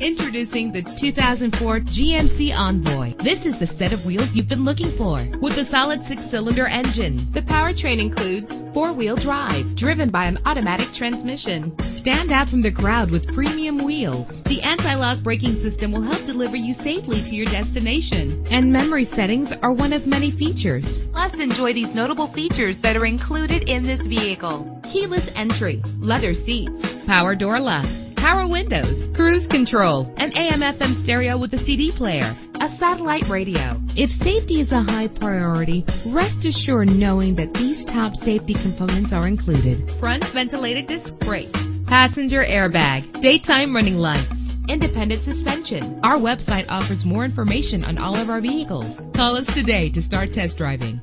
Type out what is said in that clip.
Introducing the 2004 GMC Envoy. This is the set of wheels you've been looking for. With a solid six-cylinder engine, the powertrain includes four-wheel drive, driven by an automatic transmission. Stand out from the crowd with premium wheels. The anti-lock braking system will help deliver you safely to your destination. And memory settings are one of many features. Plus, enjoy these notable features that are included in this vehicle. Keyless entry, leather seats, power door locks, power windows, cruise control, an AM FM stereo with a CD player, a satellite radio. If safety is a high priority, rest assured knowing that these top safety components are included. Front ventilated disc brakes, passenger airbag, daytime running lights, independent suspension. Our website offers more information on all of our vehicles. Call us today to start test driving.